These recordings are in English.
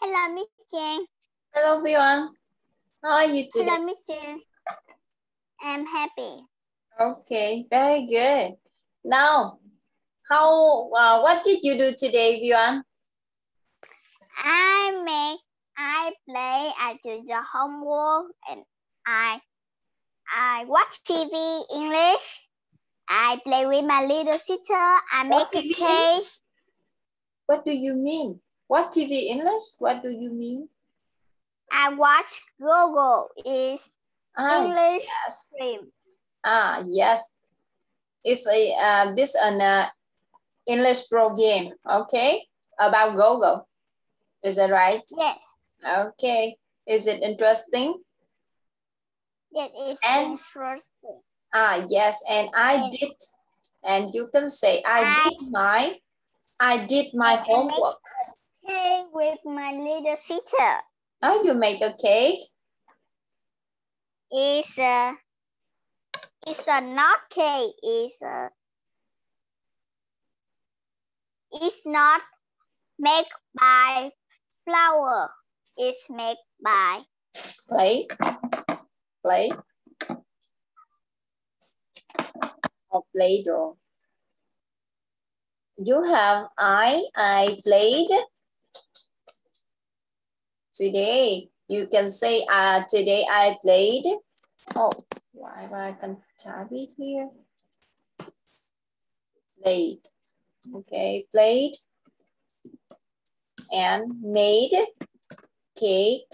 Hello, Miss Chen. Hello, everyone. How are you today? Hello, Miss Chen. I'm happy. Okay, very good. Now, how, uh, what did you do today, everyone? I make, I play, I do the homework, and I, I watch TV English. I play with my little sister. I make a cake. What do you mean? What TV English? What do you mean? I watch Google is Ah, English yes. stream. Ah, yes. It's a, uh, this an uh, English program, okay? About Google. Is that right? Yes, Okay. Is it interesting? that is And- interesting. Ah, yes, and I Yes. did, and you can say I I- did my, I did my I homework. Cake with my little sister. Now you make a cake. It's a, it's a not cake. It's a, it's not made by flour. It's made by Plate, plate, or Play-Doh. You have I, I played. Today, you can say, uh, today I played. Oh, why do I can tab it here? Played. Okay, played and made cake,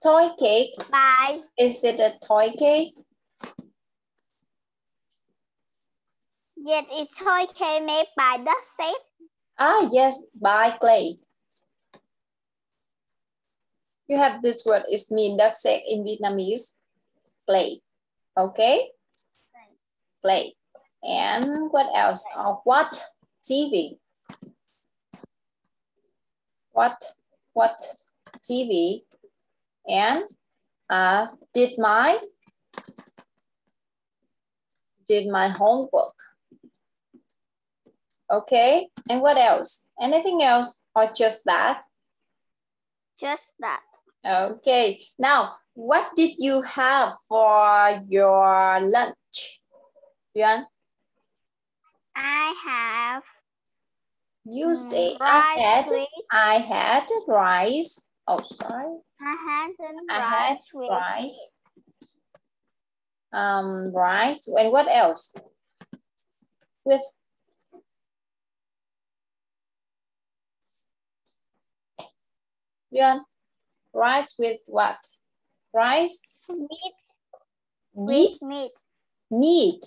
toy cake. by Is it a toy cake? yet it's toy cake made by the shape. Ah, yes, by clay. You have this word, it's mean duck sack in Vietnamese. play, Okay? Play. And what else? Uh, what TV? What what TV? And uh, did my did my homework. Okay, and what else? Anything else or just that? Just that. Okay, now what did you have for your lunch? Yuan, I have you mm, say I had with I had rice. Oh, sorry. I had I had rice with rice. Um, rice. And what else? With Yuan, rice with what? Rice, meat with meat. meat.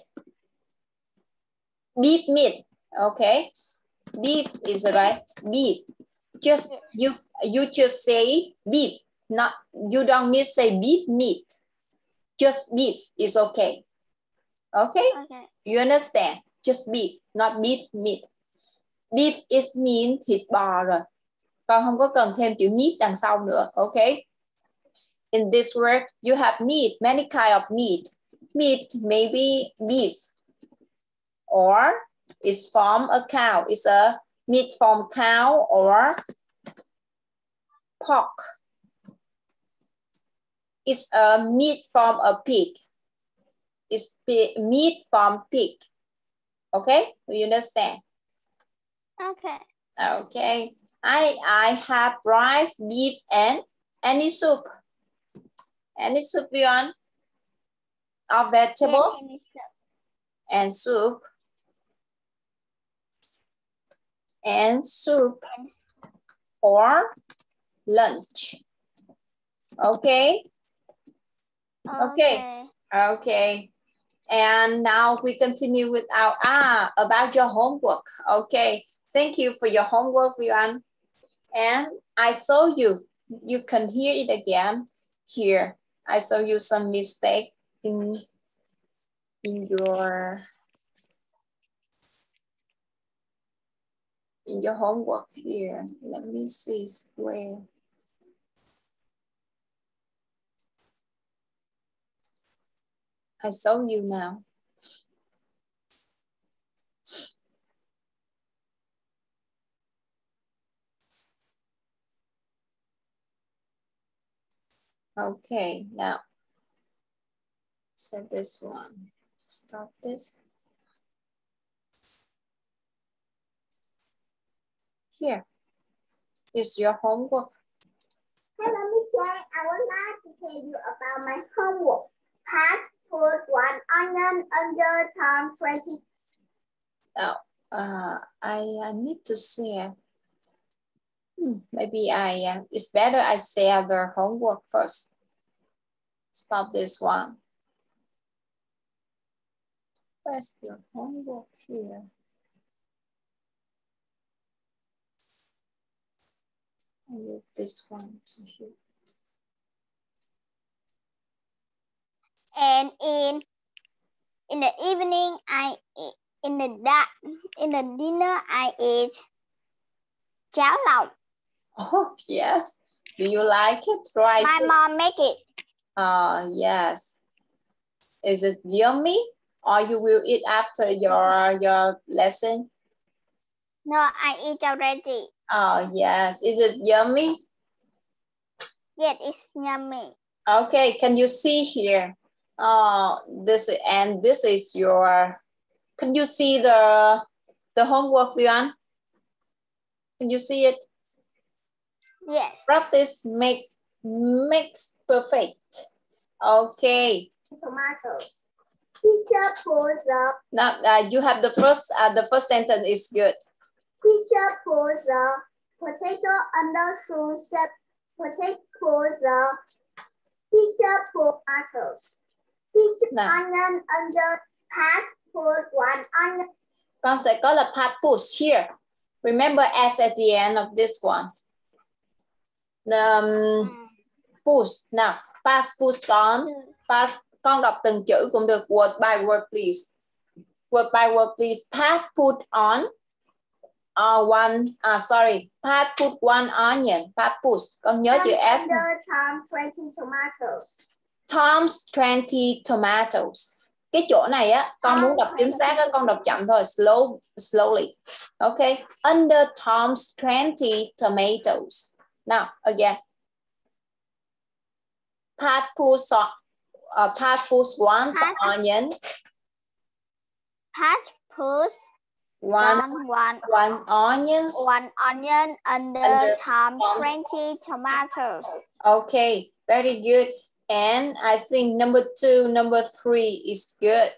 Beef meat. Okay. Beef is right. Beef. Just you you just say beef. Not you don't need say beef meat. Just beef is okay. Okay. Okay. You understand? Just beef, not beef meat. Beef is mean thịt bò rồi. Còn không có cần thêm chữ meat đằng sau nữa. Okay. In this word, you have meat, many kind of meat. Meat maybe beef or it's from a cow. It's a meat from cow or pork. It's a meat from a pig. It's meat from pig. Okay, you understand? Okay. Okay. I I have rice, beef, and any soup. Any soup you want? Or vegetable and soup. And soup or lunch. Okay. Okay. Okay. And now we continue with our, ah, about your homework. Okay. Thank you for your homework, Yuan. And I saw you, you can hear it again here. I saw you some mistake in, in your, in your homework here. Let me see where. I saw you now. Okay, now set this one. Stop this. Here is your homework. Hello, Miss. I would like to tell you about my homework. Pat put one onion under Tom 20. Now, uh, I, I need to see Hmm, maybe I, uh, it's better I share the homework first. Stop this one. Where's your homework here? I move this one to here. And in in the evening, I in the in the dinner I eat cháo lòng. Oh yes. Do you like it? Rice. My mom make it. Uh, yes. Is it yummy? Or you will eat after your your lesson? No, I eat already. Oh yes. Is it yummy? Yes, it's yummy. Okay, can you see here? Uh, this and this is your. Can you see the the homework, Vian? Can you see it? Yes. Practice make makes perfect. Okay. Tomatoes. Teacher pulls up. Now uh, you have the first uh, the first sentence is good. Teacher pulls a potato under shoe set. Potato pulls a teacher tomatoes. Teacher Nào. onion under pat put one onion. Con sẽ có là part push here. Remember s at the end of this one. Um, push. Nào, past push con. Past, con đọc từng chữ cũng được. Word by word please. Word by word please. Pat put on. Uh, one, uh, sorry. Pat put one onion. Pat push. Con nhớ chữ S. Under Tom 20 tomatoes. Tom's 20 tomatoes. Cái chỗ này á, con muốn đọc chính xác á, con đọc chậm thôi, slow, slowly. Okay, under Tom's 20 tomatoes. Now, again. Pat puts, uh, Pat puts one Pat- onion, Pat puts one, some one one onions. one onion under, Under Tom 20 tomatoes. Okay, very good. And I think number two, number three is good.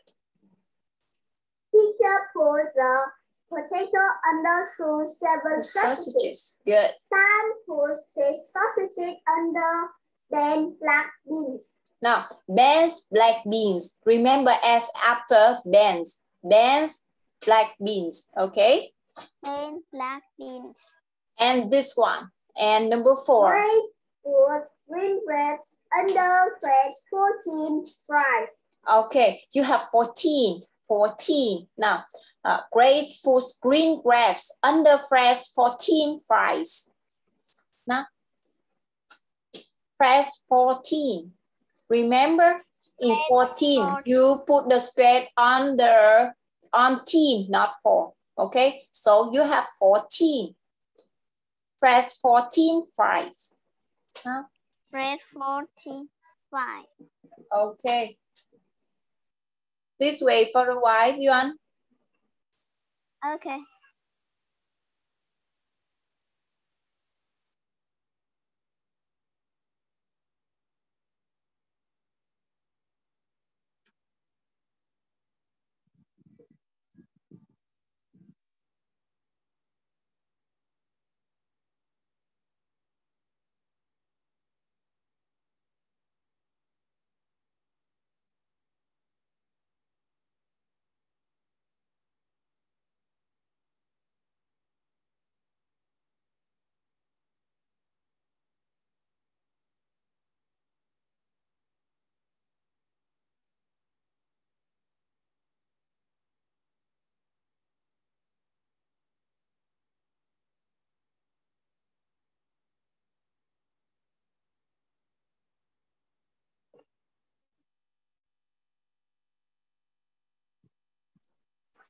Teacher puts a potato under shoe seven sausages. sausages, good. Sam puts his sausages under then black beans. Now, Ben's black beans. Remember as after Ben's. Ben's black beans, okay? Then black beans. And this one. And number four. Grace put green grapes under fresh 14 fries. Okay, you have 14. 14. Now, uh, Grace puts green grapes under fresh 14 fries. Now, fresh 14. Remember, in 14, 14. you put the straight on the on teen, not four. Okay, so you have 14. Fresh 14 fries. Huh? Fresh 14 fries. Okay. This way for a while, Yuan. Okay.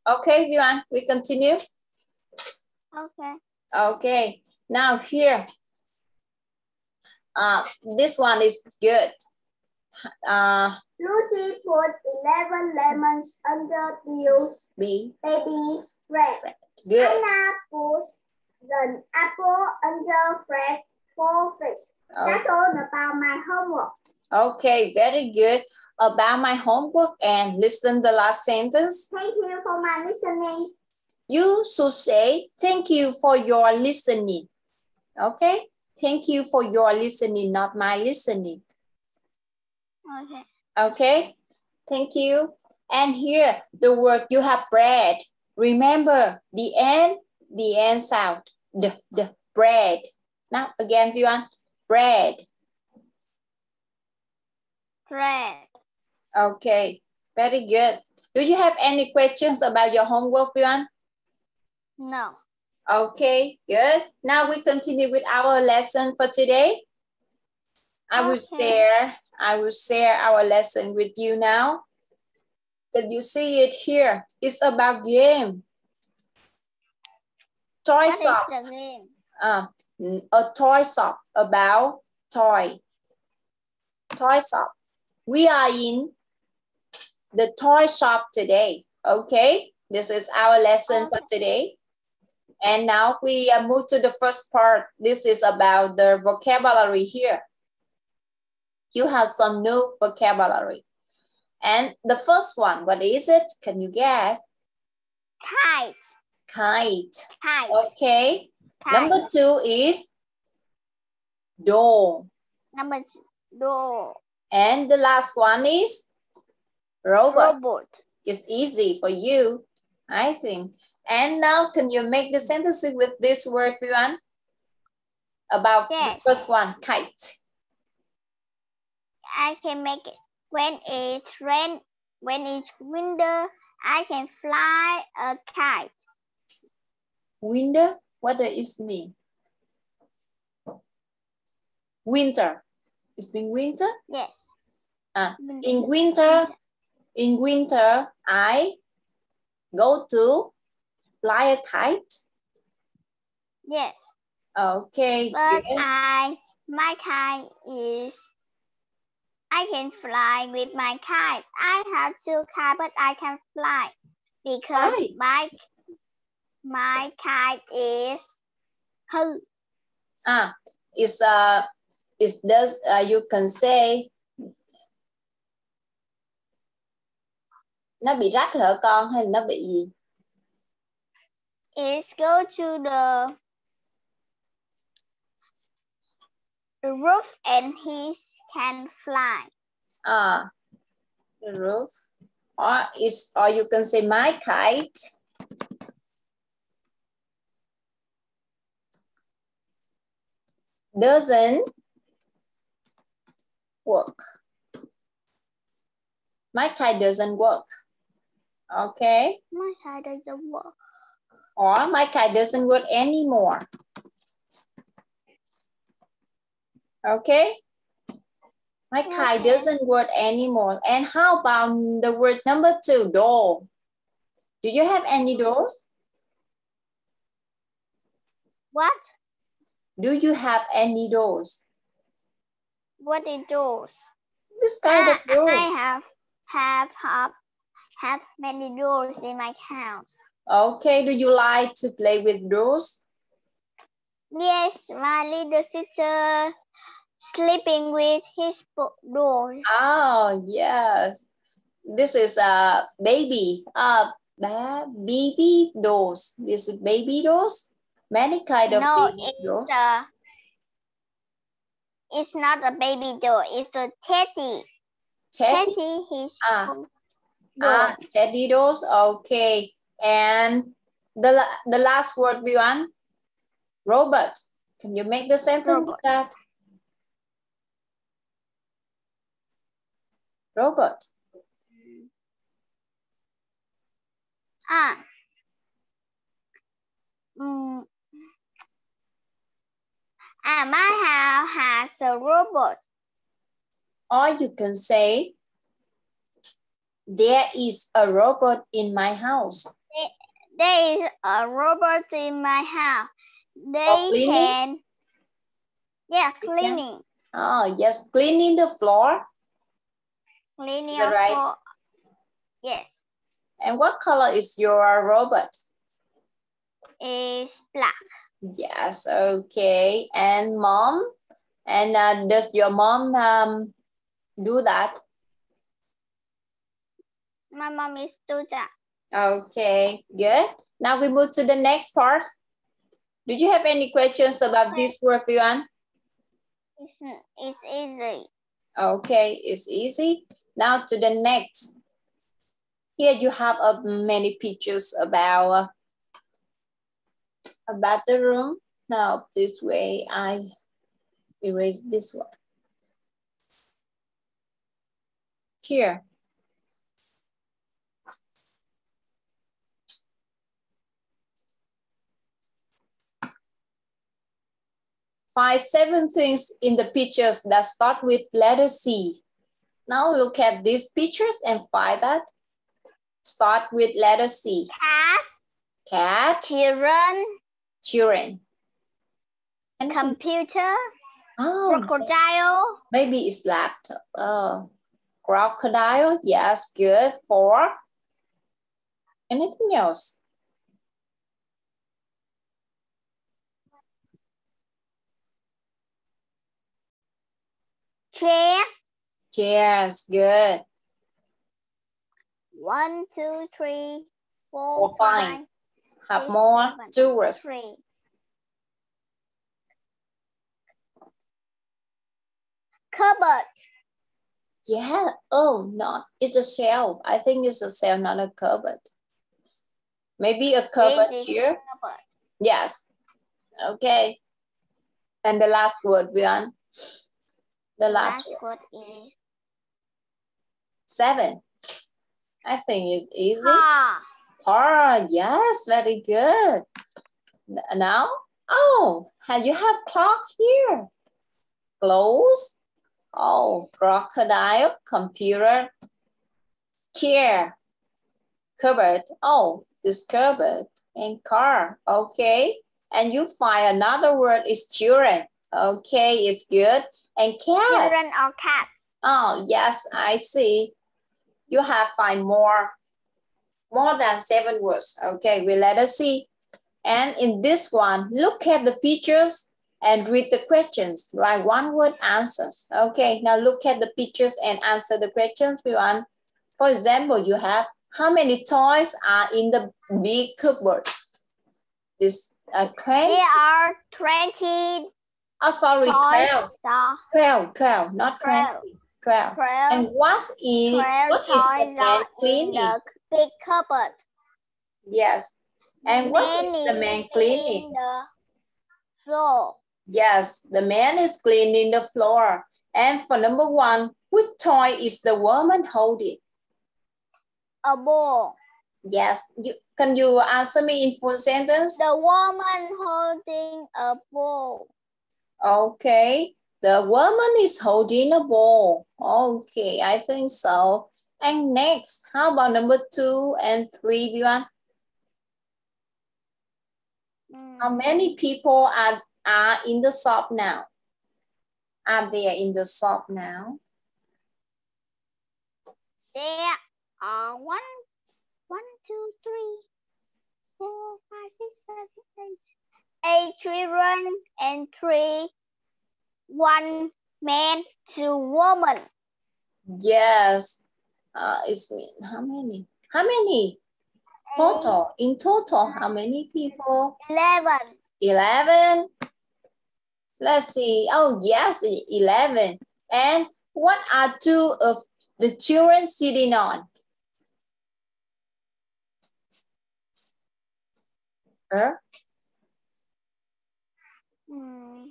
Okay, Yuan, we continue. Okay. Okay, now here. Uh, this one is good. Uh, Lucy put 11 lemons under Bill's B. baby's bread. Good. Anna puts the apple under Fred's four fish. Oh, That's all about my homework. Okay, very good. About my homework and listen the last sentence. Thank you for my listening. You should say thank you for your listening. Okay? Thank you for your listening, not my listening. Okay. Okay? Thank you. And here, the word you have bread. Remember the end, the end sound. The, the bread. Now again, everyone. Bread. Bread. Okay, very good. Do you have any questions about your homework, Yuan? No. Okay, good. Now we continue with our lesson for today. I will Okay. share, I will share our lesson with you now. Can you see it here? It's about game. Toy What shop. Uh, a toy shop about toy. Toy shop. We are in the toy shop today. Okay, this is our lesson for today. And now we uh, move to the first part. This is about the vocabulary here. You have some new vocabulary. And the first one, what is it? Can you guess? Kite. Kite. Kite. Okay. Kite. Number two is doll. Number two. Door. And the last one is robot. Robot. It's easy for you, I think. And now can you make the sentences with this word, everyone? About the first one, kite. I can make it. When it's rain, when it's winter, I can fly a kite. Winter, what does it mean? Winter. It's in winter? Yes. Ah, Winter. In winter, in winter, I go to fly a kite. Yes. Okay, But. I, my kite is, I can fly with my kite. I have two kites, but I can fly because my, my kite is hư. Ah, it's uh, it's does uh, you can say nó bị rách hả con hay nó bị gì? It's go to the, the roof and he can fly. Ah, the roof. Or is or you can say my kite. Doesn't work. My kite doesn't work. Okay. My kite doesn't work. or my kite doesn't work anymore. Okay? My Okay. doesn't work anymore. And how about the word number two, door? Do you have any doors? What? Do you have any doors? What is doors? This kind Ah, of door. I have have have have many doors in my house. Okay, do you like to play with doors? Yes, my little sister sleeping with his door. Oh, yes. This is a baby. Uh, ba- baby doors. This is baby doors. Many kind of No, baby it's doors. a it's not a baby door. It's a teddy. Teddy. Teddy, his Ah. Ah, doors. Okay. And the the last word we want, robot. Can you make the sentence with that? Robot. Ah. Mm. Ah, my house has a robot. Or you can say, there is a robot in my house. There is a robot in my house. They Oh, can, yeah, cleaning. Oh, yes, cleaning the floor. Cleaning that right? floor. Yes, And what color is your robot? is black. Yes, okay. And mom? And uh, does your mom um, do that? My mom is do that. Okay, good. Now we move to the next part. Did you have any questions about this word, Yuan? It's, it's easy. Okay, it's easy. Now to the next. Here you have uh, many pictures about uh, about the room. Now this way I erase this one. Here. Find seven things in the pictures that start with letter C. Now look at these pictures and find that. Start with letter C. Cat, Cat, children, children. And computer, oh, crocodile, maybe it's laptop. Oh, crocodile. Yes, good. Four. Anything else? chair. Chairs. Good. One, two, three, four, Four, five. five, Have more. seven, Two words. three. Cupboard, Yeah. Oh, not. It's a shelf. I think it's a shelf, not a cupboard. Maybe a cupboard This here. cupboard. Yes. Okay. And the last word, Vian. The last Last word. word is Seven. I think it's easy. car. Car. Yes, very good. Now, oh, you have clock here? Clothes. Oh, crocodile, computer, chair, cupboard. Oh, this cupboard and car. Okay. And you find another word is children. Okay, it's good. And cat. Children or cat. Oh, yes, I see. You have find more, more than seven words. Okay, we let us see. And in this one, look at the pictures and read the questions. Write one word answers. Okay, now look at the pictures and answer the questions. We want, for example, you have how many toys are in the big cupboard? This uh, 20, There are 20 oh sorry, toys. 12, So 12, 12, not 20, 12. 12. 12, And what's in, 12 what is the man are in cleaning? the big cupboard. Yes. And what is the man cleaning? In the floor. Yes, the man is cleaning the floor. And for number one, which toy is the woman holding? A ball. Yes, you, can you answer me in full sentence? The woman holding a ball. Okay, the woman is holding a ball. Okay, I think so. And next, how about number two and three, Yuan? How Mm, many people are, are in the shop now? Are there in the shop now? There are one, one, two, three, four, five, six, seven, eight. Eight children and three, one man, two woman. Yes. Uh, it's how many? How many? Total. In total, how many people? Eleven. 11. Let's see. Oh, yes, 11. And what are two of the children sitting on? Uh, Hmm.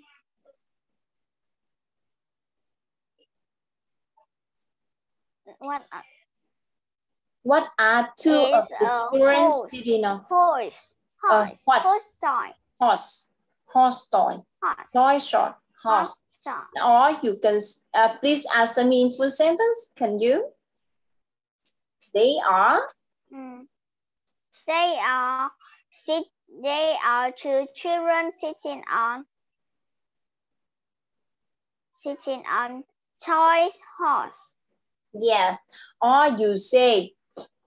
What are what are two of the a children horse. sitting on? horse? Uh, Horse. horse. Horse toy. Horse. Horse toy. Horse. Toy short. Horse. toy. Or you can uh, please answer me in full sentence. Can you? They are Mm. They are sit. They are two children sitting on sitting on toy horse. Yes. Or you say,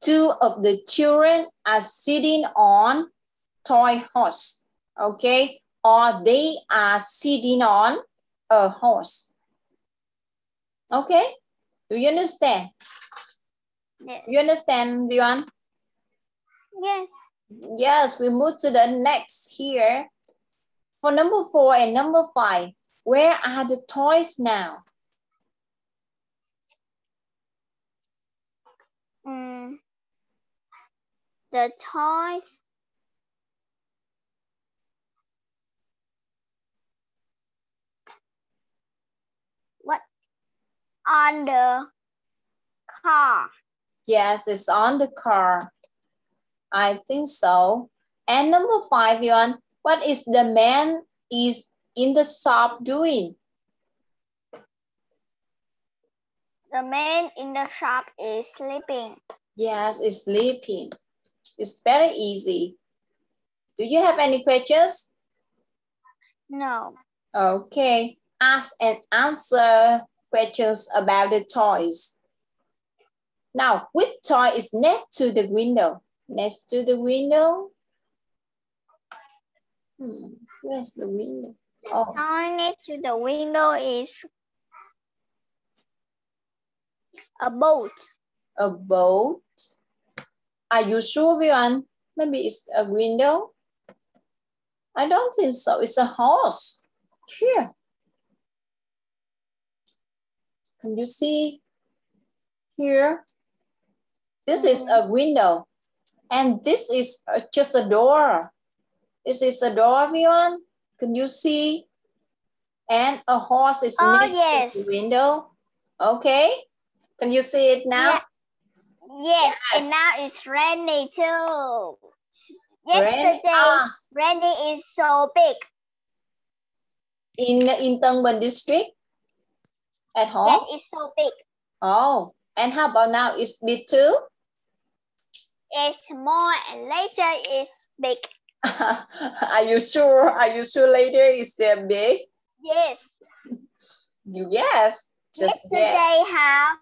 two of the children are sitting on toy horse. Okay. Or they are sitting on a horse. Okay. Do you understand? Yes. You understand, Vian? Yes. Yes, we move to the next here. For number four and number five, where are the toys now? Mm. The toys. What? On the car. Yes, it's on the car. I think so. And number five, Yuan, what is the man is in the shop doing? The man in the shop is sleeping. Yes, it's sleeping. It's very easy. Do you have any questions? No. Okay, ask and answer questions about the toys. Now, which toy is next to the window? Next to the window? Hmm, where's the window? Oh, Toy next to the window is a boat. a boat. Are you sure, Vian? Maybe it's a window? I don't think so. It's a horse. Here. Can you see here? This is a window. And this is uh, just a door. This is a door, Vian. Can you see? And a horse is Oh, next yes. to the window. Okay. Can you see it now? Yes, Yes. and now it's rainy too. Yesterday, ah, rainy is so big. in in Tân district at home. That is so big. Oh, and how about now? It's big too? It's small and later it's big. Are you sure? Are you sure later is there big? Yes. You yes. Just yesterday yes. have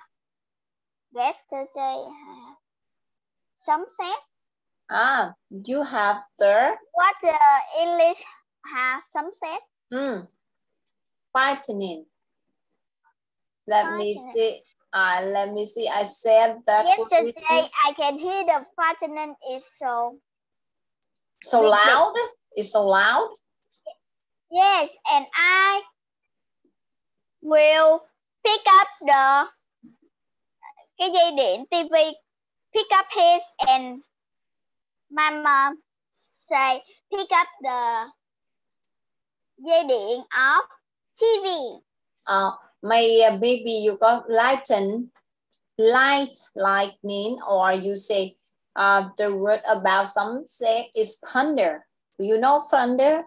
yesterday have something. Ah, you have the What the English have something? mm, whitening. Let me see. Uh, let me see. I said that Yesterday I can hear the frightening is so so loud. It's so loud. yes, and I will pick up the cái dây điện TV pick up his and my mom say pick up the dây điện of TV. Uh, may uh, maybe you got lighten, light lightning, or you say uh, the word about some say is thunder. Do you know thunder?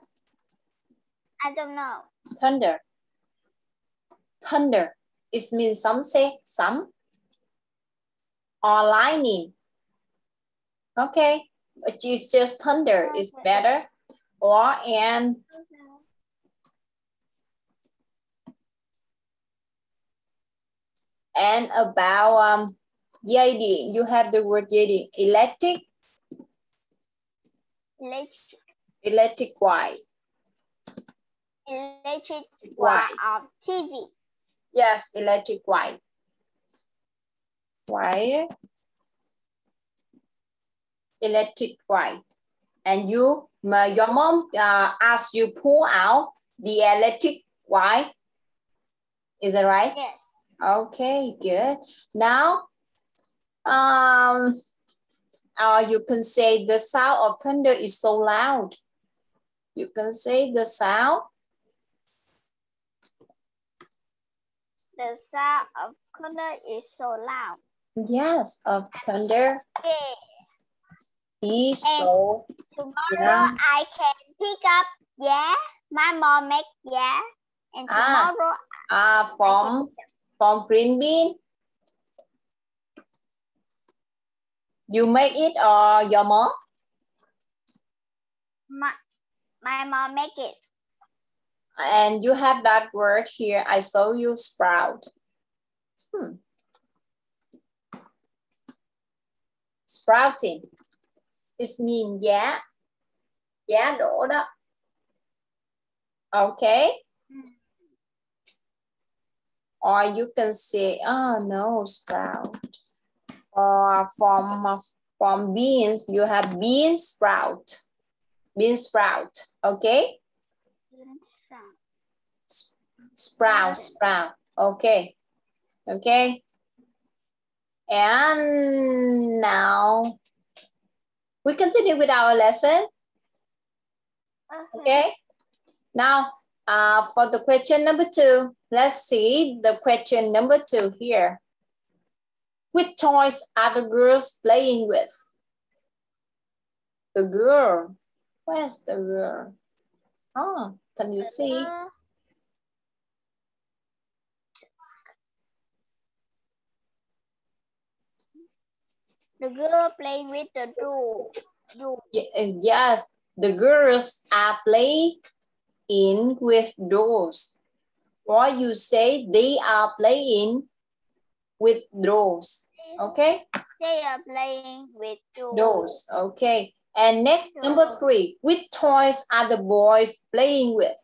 I don't know. Thunder. Thunder. It means some say some or lightning. Okay, it's just thunder is better. Or and and about um điện, you have the word dây electric, Electric, electric wire. electric Wire. wire of TV. Yes, electric wire. Wire. Electric wire. And you, my, your mom uh, asked you pull out the electric wire. Is that right? Yes. Okay, good. Now, um, uh, you can say the sound of thunder is so loud. You can say the sound The sound of thunder is so loud. Yes, of thunder is And- so Tomorrow. I can pick up, yeah. My mom make, yeah. And Ah. tomorrow uh, I can from. From green bean. You make it or your mom? My, my mom make it. And you have that word here. I saw you sprout. Hmm. Sprouting. It means yeah. Yeah, đổ đó. Okay. Or you can say, oh no, sprout. Or from, from beans, you have bean sprout. Bean sprout, okay? Sprout, sprout, okay. Okay. And now we continue with our lesson. Okay. Now, uh, for the question number two, let's see the question number two here. Which toys are the girls playing with? The girl. Where's the girl? Oh, can you see? The girl playing with the doll. Yes, the girls are playing in with dolls. Or you say they are playing with dolls. Okay? They are playing with dolls. Dolls. Okay. And next, number three. Which toys are the boys playing with?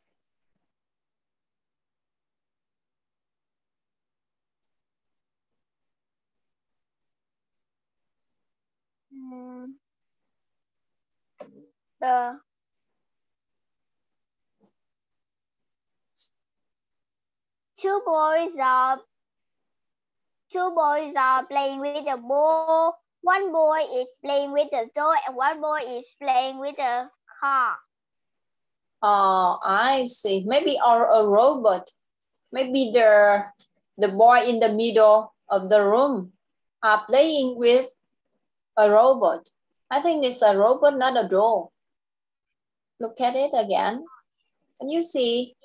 Hmm. the two boys are two boys are playing with a ball. One boy is playing with a toy and one boy is playing with a car. Oh, I see. Maybe or a robot. Maybe the the boy in the middle of the room are playing with a robot. I think it's a robot, not a doll. Look at it again. Can you see?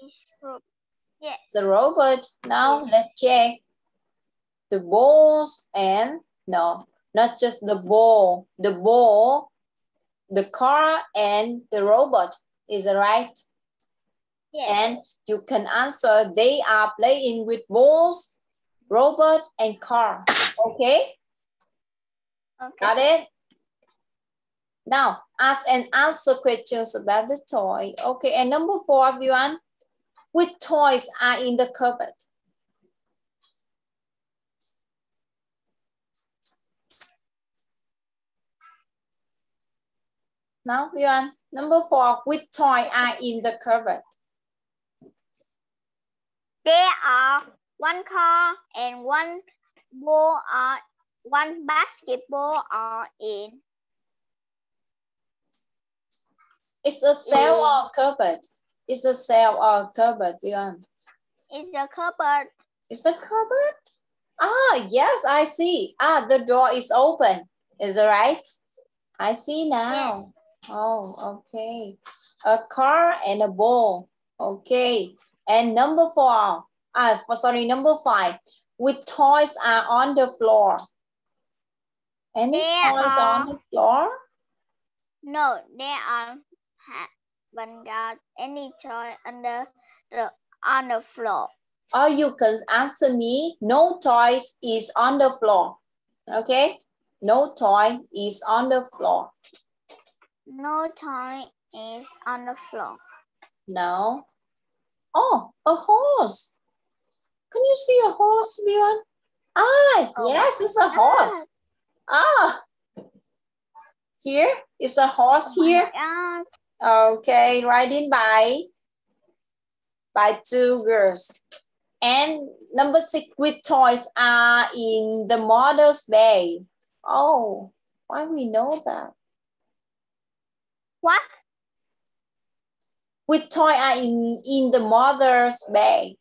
Yes. The robot. Now let's check the balls and no, not just the ball, the ball, the car and the robot. Is it right? Yes. And you can answer they are playing with balls, robot and car. Okay? Okay. Got it? Now, ask and answer questions about the toy. Okay, and number four, everyone. Which toys are in the cupboard? Now, everyone, number four, which toy are in the cupboard? There are one car and one ball are one basketball are in It's a cell mm. or cupboard. It's a cell or a cupboard, Bjorn. It's a cupboard. It's a cupboard? Ah, yes, I see. Ah, the door is open. Is it right? I see now. Yes. Oh, okay. A car and a ball. Okay. And number four. Ah, for, sorry, number five. With toys are on the floor. Any there toys are, on the floor? No, there are got any toy under the on the floor. Or you can answer me, no toys is on the floor. Okay? No toy is on the floor. No toy is on the floor. No. Oh, a horse. Can you see a horse, Bjorn? Ah, oh yes, it's a horse. Ah, here is a horse oh here. Okay, riding by by two girls. And number six, which toys are in the mother's bay? Oh, why we know that? What? Which toy are in, in the mother's bag?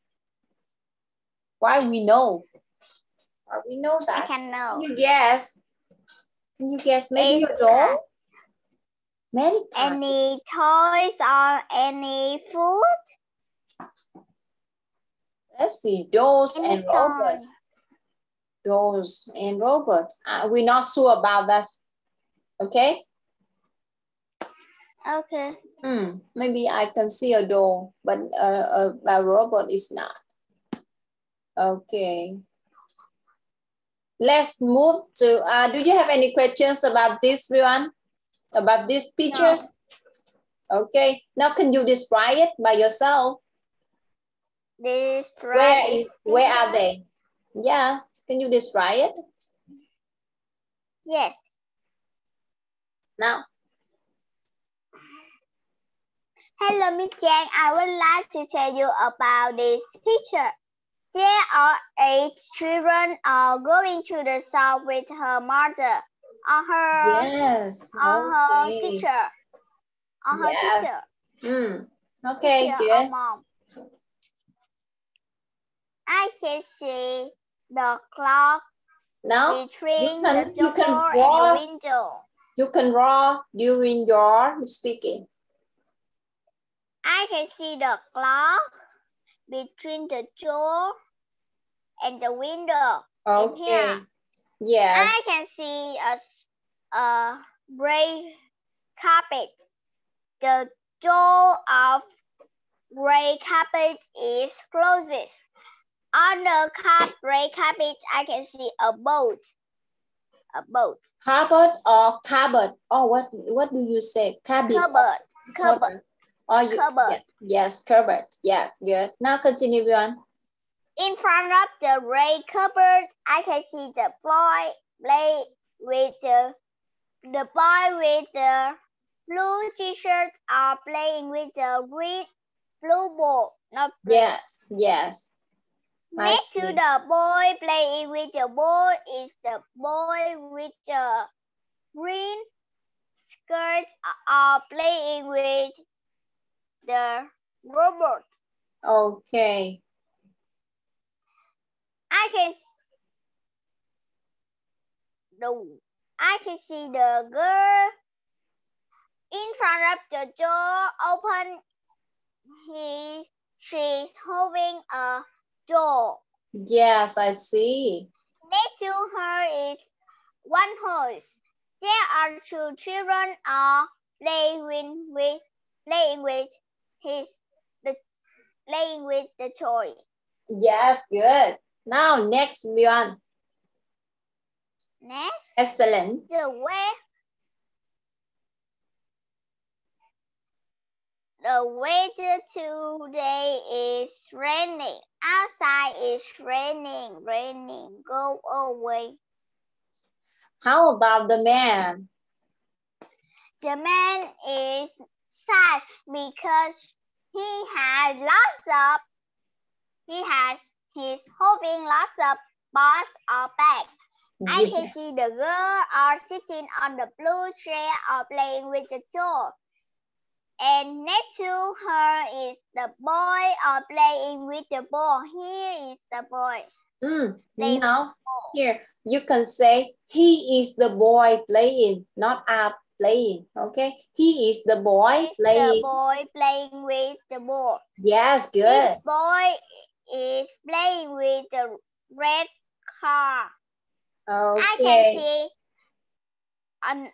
Why we know? Why we know that? I can know. Can you guess? Can you guess? Maybe a doll? Many. Any toys or any food? Let's see, dolls any and robot. Dolls and robot. Uh, we're not sure about that. Okay? Okay. Hmm, maybe I can see a doll, but uh, a, a robot is not. Okay. Let's move to, uh, do you have any questions about this one? About these pictures? No. Okay, now can you describe it by yourself? Describe where is, where are they? Yeah, can you describe it? Yes. Now. Hello, Miss Chang. I would like to tell you about this picture. There are eight children are going to the south with her mother on her yes on okay. her teacher on her yes. teacher. Mm. Okay, teacher good. Uh, mom. I can see the clock now between can, the door and the window. You can draw during your speaking. I can see the clock between the door and the window. Okay. Yes. I can see a, a gray carpet. The door of gray carpet is closed. On the car gray carpet, I can see a boat. A boat. Carpet or cupboard? Oh, what what do you say? Cabin. Cupboard. Cupboard. Oh, you, cupboard. Yes, cupboard. Yes, good. Now continue on. In front of the red cupboard, I can see the boy play with the the boy with the blue t-shirt are playing with the red blue ball. Not blue. Yes, yes. Next to the boy playing with the ball is the boy with the green skirt are playing with the robot. Okay. I can no, I can see the girl in front of the door open. He she's holding a door. Yes, I see. Next to her is one horse. There are two children are playing with playing with his the playing with the toy. Yes, good. Now next one. Next. Excellent. The way the weather today is raining. Outside is raining, raining. Go away. How about the man? The man is sad because he has lots of he has he's holding lots of balls or bags. Yeah. I can see the girl are sitting on the blue chair or playing with the doll. And next to her is the boy or playing with the ball. Here is the boy. Mm, now, here, you can say he is the boy playing, not up playing. Okay, he is the boy He's playing. the boy playing with the ball. Yes, good. This boy is playing with the red car. Okay. I can see on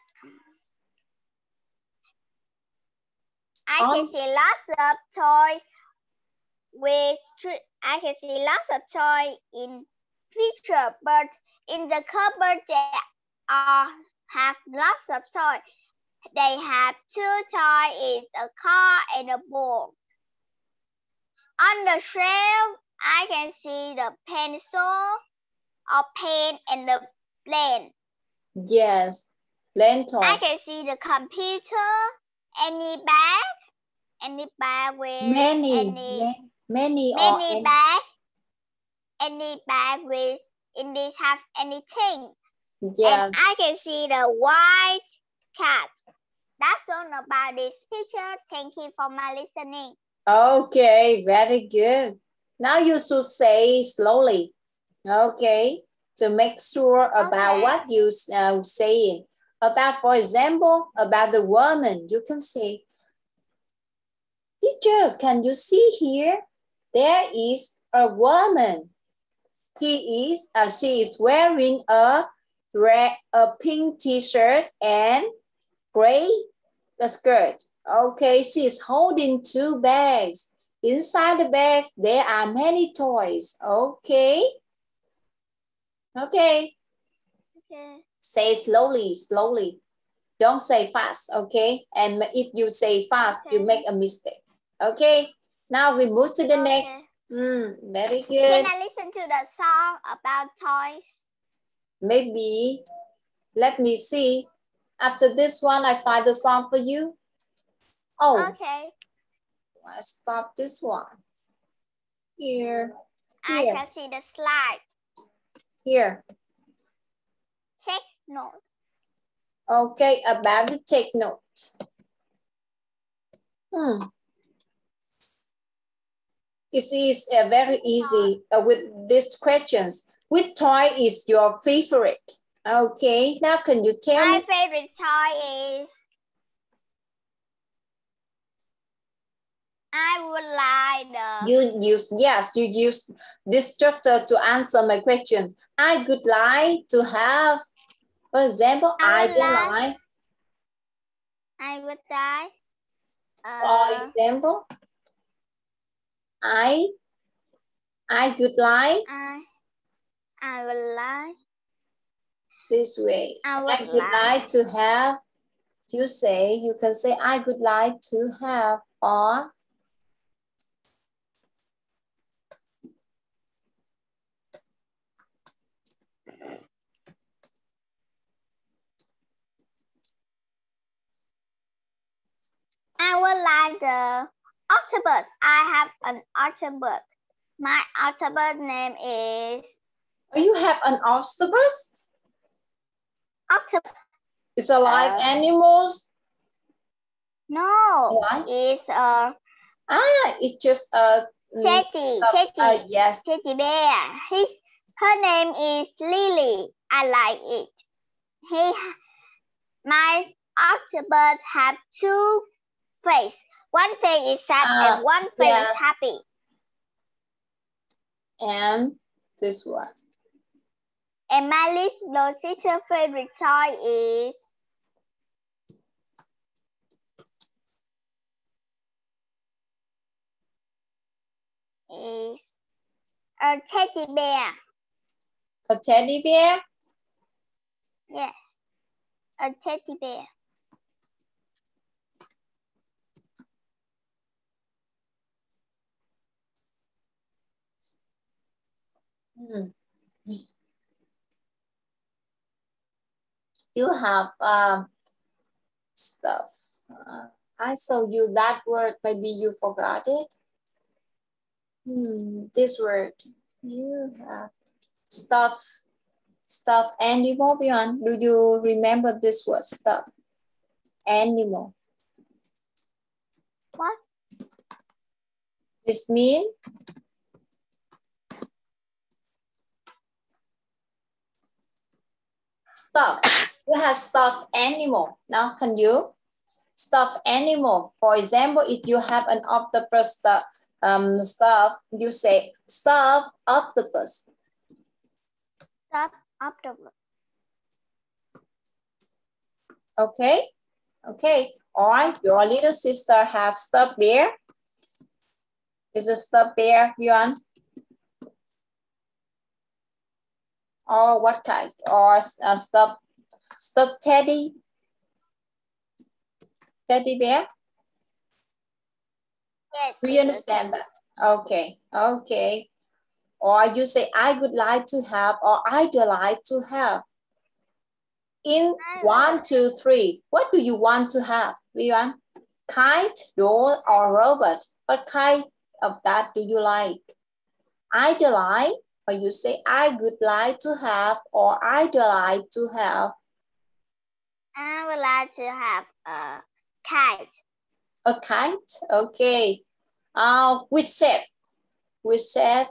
I can um, see lots of toy with I can see lots of toy in picture, but in the cupboard there are have lots of toy. They have two toys, a car and a ball. On the shelf, I can see the pencil, a pen, and the plane. Yes, lantern. I can see the computer, any bag, any bag with many, any, many, many any... bag, any bag with in this have anything. Yeah. And I can see the white cat. That's all about this picture. Thank you for my listening. Okay, very good. Now you should say slowly. Okay, to make sure about okay. what you uh, saying. About, for example, about the woman, you can say, Teacher, can you see here? There is a woman. He is, uh, she is wearing a red, a pink t-shirt and gray skirt. Okay, she is holding two bags. Inside the bags, there are many toys. Okay. Okay. Okay. Say slowly, slowly. Don't say fast, okay? And if you say fast, you make a mistake. Okay. Now we move to the Okay. next. Mm, very good. Can. I listen to the song about toys? Maybe, let me see. After this one, I find the song for you. Oh, Okay. I stop this one. Here, I can see the slide. here. Take note. Okay, about to take note. Hmm. It is uh, very easy uh, with these questions. Which toy is your favorite? Okay, now can you tell My me? favorite toy is I would like the You use, yes, you use this structure to answer my question. I would like to have, for example, I I would don't like- like, I would like for uh, example, I, I would like I I would like this way. I I would would like to have, you say, you can say, I would like to have, or I would like the octopus. I have an octopus. My octopus name is oh, you have an octopus? octopus. It's a live Uh, animals? No, Why? it's a Ah, it's just a, mm, teddy, uh, teddy, uh, yes, teddy bear. His her name is Lily. I like it. He my octopus have two face. One face is sad Ah, and one face yes. is happy. and this one. And my little sister favorite toy is is a teddy bear. A teddy bear? Yes, a teddy bear. You have um, stuff. Uh, I saw you that word, maybe you forgot it. Hmm, this word. You have stuff. Stuff animal, Bjorn. Do you remember this word, stuff? Animal. What? This mean stuff. You have stuffed animal. Now, can you stuff animal? For example, if you have an octopus stuff, um, stuff, you say stuff octopus. Stop octopus. Okay, okay. Or your little sister have stuffed bear. Is a stuffed bear, Yuan? Or what kind? Or uh, a stuffed, stuffed teddy? Teddy bear? Yes. Do you understand that? Okay, okay. Or you say, I would like to have, or I'd like to have. In one, two, three, what do you want to have, Vivian? Kite, doll, or robot? What kind of that do you like? I'd like, you say, I would like to have, or I'd like to have I would like to have a kite. a kite. Okay. Uh, which shape? Which shape?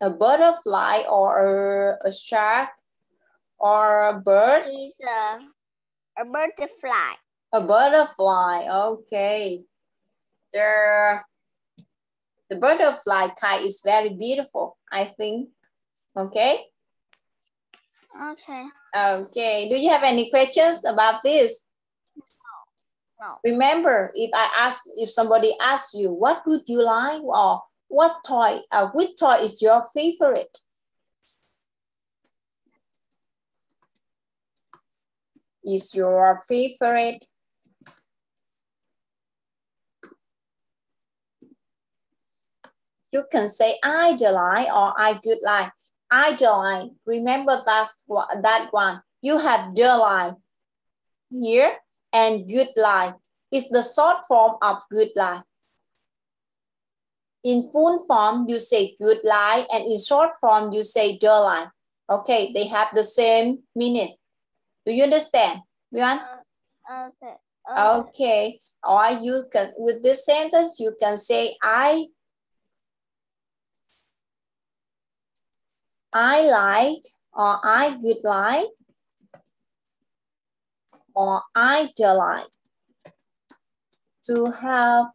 A butterfly or a, a shark or a bird? It's a, a butterfly. A butterfly. Okay. The, the butterfly kite is very beautiful, I think. Okay. Okay. Okay. Do you have any questions about this? No. Remember, if I ask, if somebody asks you, what would you like or what toy, uh, which toy is your favorite? Is your favorite? You can say I like or I good like. I like. Remember that's that one. You have like here and good like. It's the short form of good like. In full form, you say good like, and in short form, you say like. Okay, they have the same meaning. Do you understand, Yuan? Uh, okay. Uh, okay. Or you can, with this sentence, you can say I I like or I would like or I like to have,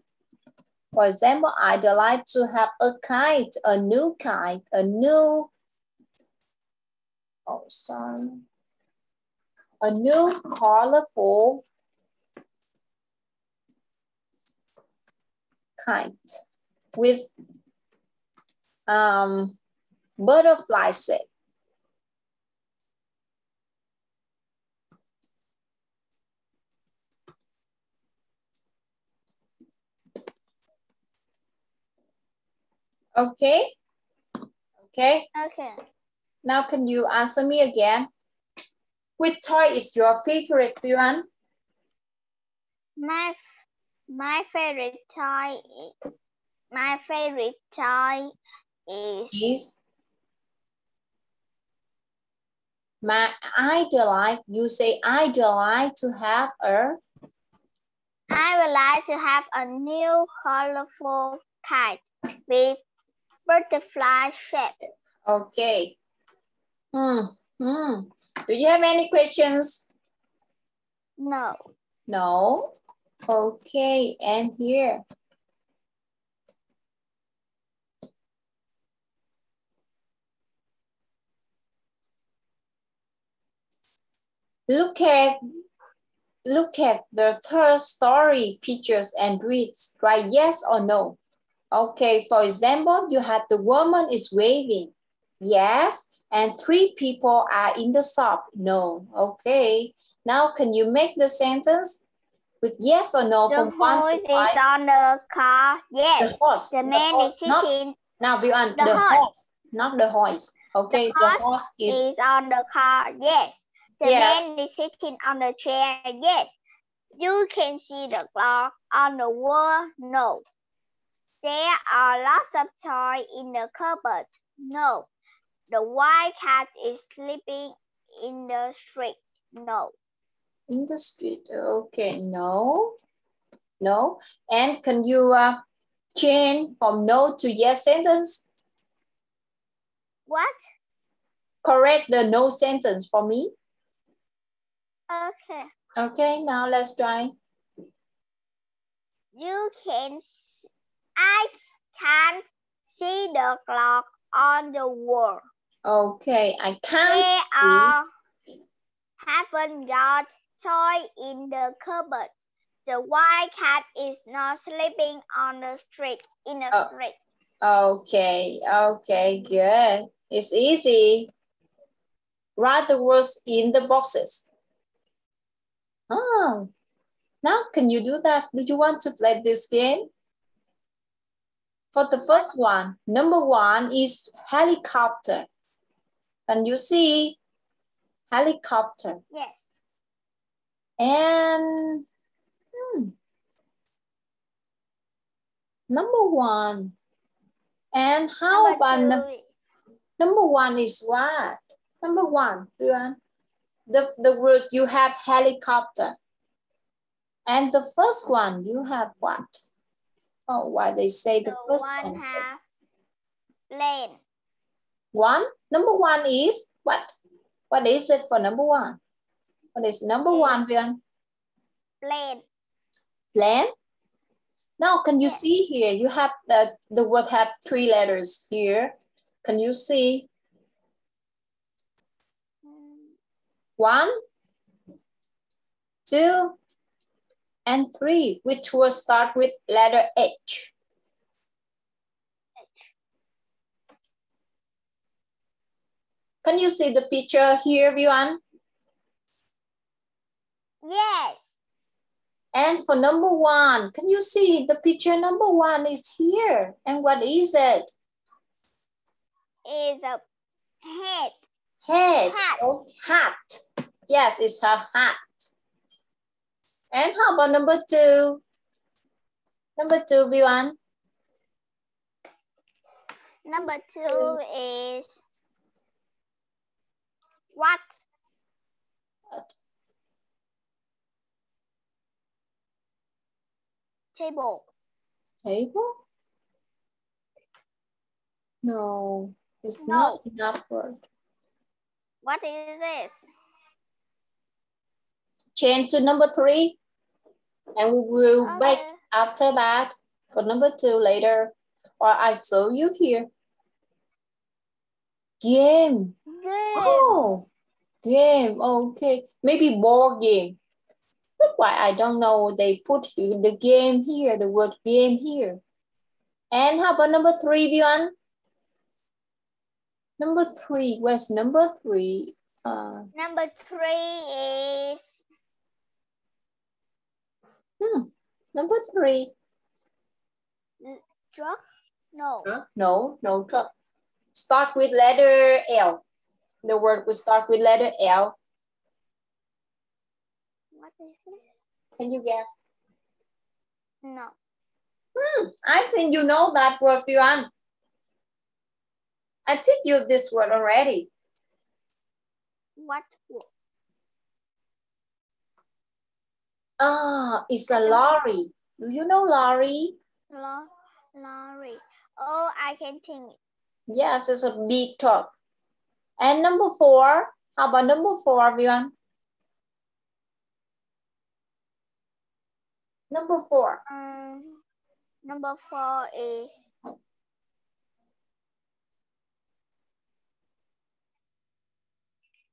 for example, I'd like to have a kite, a new kite, a new, oh, sorry, a new colorful kite with um, butterfly shape. Okay. Okay. Okay. Now can you answer me again? Which toy is your favorite, Yuan? My my favorite toy my favorite toy is, is my I like you say I like to have a I would like to have a new colorful kite with butterfly shape. Okay. Hmm. Hmm. Do you have any questions? No. No. Okay. And here. Look at look at the third story pictures and read. Write yes or no. Okay, for example, you have the woman is waving. Yes, and three people are in the shop. No, okay. Now, can you make the sentence with yes or no the from one to five? is on the car. Yes. The horse. The man horse, is sitting. Not, now, Bjorn, the, the horse. horse, not the horse. Okay, the horse, the horse is, is on the car. Yes. The Yes. man is sitting on the chair. Yes. You can see the clock on the wall. No. There are lots of toys in the cupboard. No. The white cat is sleeping in the street. No. in the street. Okay, no, no. And can you uh, change from no to yes sentence? What? Correct the no sentence for me. Okay. Okay, now let's try. You can. I can't see the clock on the wall. Okay, I can't There see. are haven't got toy in the cupboard. The white cat is not sleeping on the street in the Oh. street. Okay, okay, good. It's easy. Write the words in the boxes. Oh, now can you do that? Do you want to play this game? For the first one, number one is helicopter. Can you see helicopter? Yes. And hmm, number one. And how Number about num- number one is what? Number one, Yuan. The, the word you have helicopter. And the first one, you have what? Oh, why they say the the first one one? have plane. One, number one is what? What is it for number one? What is number one, Yuan? Plane. Plan? Now, can you see here? You have the, the word have three letters here. Can you see Mm, one, two, and three, which will start with letter H. Can you see the picture here, everyone? Yes. And for number one, can you see the picture number one is here? And what is it? Is a head. Head. Hat. Oh, hat. Yes, it's her hat. And how about number two? Number two, everyone. Number two is what? Table. Table? No, it's No. not enough word. What is this? Change to number three. And we will back Okay. after that for number two later. Or I saw you here. Game. Good. Oh, game. Okay. Maybe board game. That's why I don't know. They put the game here, the word game here. And how about number three, Vian? Number three. Where's number three? Uh, Number three is hmm. Number three. truck. No. Huh? No, no truck. Start with letter L. The word will start with letter L. What is this? Can you guess? No. Hmm, I think you know that word, Yuan. I teach you this word already. What? wo- Ah, it's a lorry. Do you know lorry? Lo lorry. Oh, I can think. Yes, it's a big truck. And number four, how about number four, everyone? Number four. Um, number four is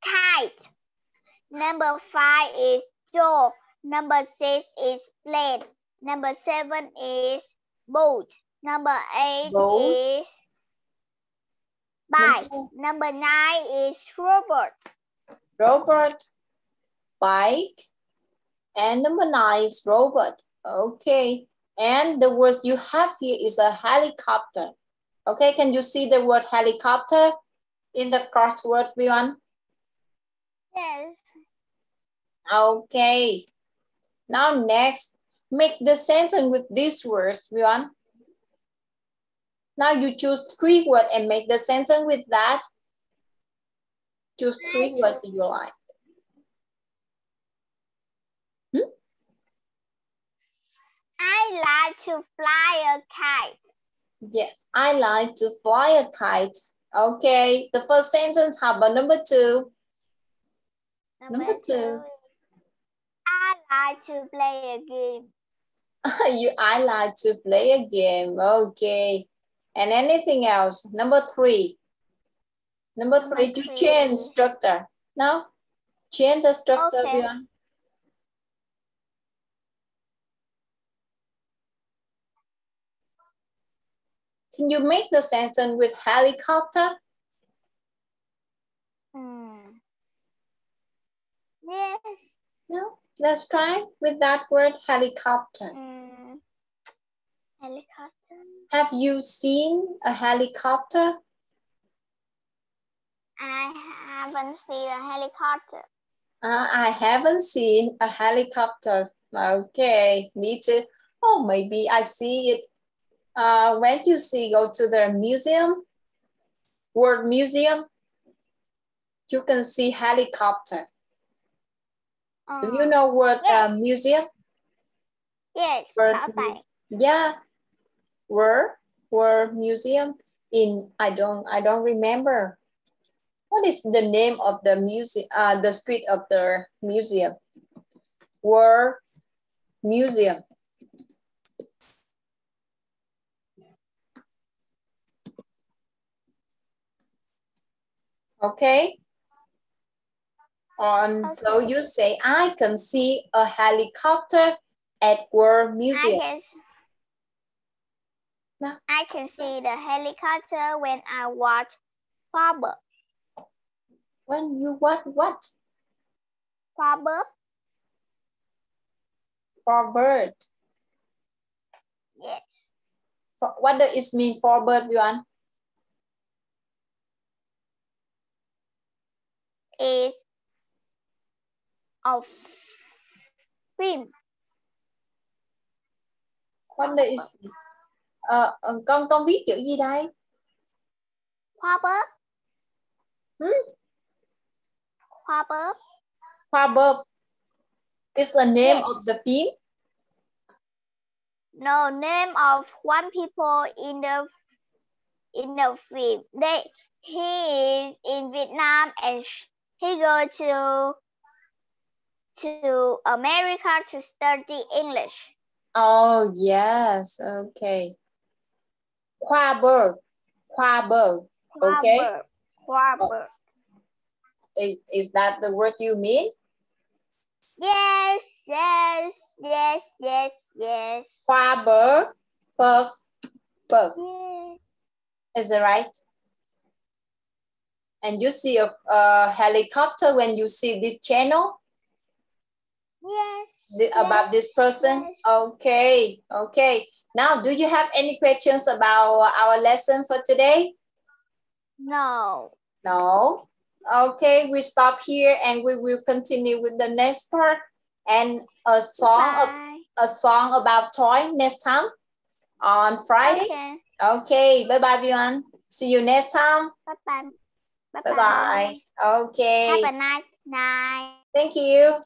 kite. Number five is door. Number six is plane. Number seven is boat. Number eight Boat. is bike. Number- nine is robot. Robot, bike, and number nine is robot. Okay, and the words you have here is a helicopter. Okay, can you see the word helicopter in the crossword, Vian? Yes. Okay, now next, make the sentence with these words, Vian. Now you choose three words and make the sentence with that. Choose three words you like. Hmm? I like to fly a kite. Yeah, I like to fly a kite. Okay, the first sentence, how about number two? Number two. I like to play a game. you, I like to play a game. Okay. And anything else? Number three. Number three, Number three. change structure. No? Change the structure, Okay. Can you make the sentence with helicopter? Hmm. Yes. No? Let's try with that word helicopter. Hmm. Helicopter. Have you seen a helicopter? I haven't seen a helicopter. Uh, I haven't seen a helicopter. Okay, me too. Oh, maybe I see it. Uh, when you see, go to the museum, World Museum, you can see helicopter. Do you Uh, know what uh, museum? Yes. World Bảo. Yeah, World World Museum in I don't I don't remember. What is the name of the museum? Uh, the street of the museum. World Museum. Okay. Um, so you say, I can see a helicopter at World I Museum. can, No. I can see the helicopter when I watch Farbird. When you watch what Farbird? for bird? Yes. For, what does it mean for bird, Yuan? Is of film. What Ờ, ờ, con con viết chữ gì đây? Farbird. Hmm? Farbird. Proverb is the name Yes. of the film. No name of one people in the in the film. They he is in Vietnam and he go to to America to study English. Oh, yes. Okay. Khoa. Khoa bird. Okay. Farbird. Is, is that the word you mean? Yes, yes, yes, yes, yes. Khoa. Bird. Bird. Yes. Is it right? And you see a, a helicopter when you see this channel Yes. the- about this person? yes. Okay. Okay. Now, do you have any questions about our lesson for today? No. No. Okay, we stop here and we will continue with the next part and a song Bye. a song about toy next time on Friday. Okay. Okay, bye bye everyone. See you next time. Bye bye. Bye Bye bye. Okay. Have a nice night. Thank you.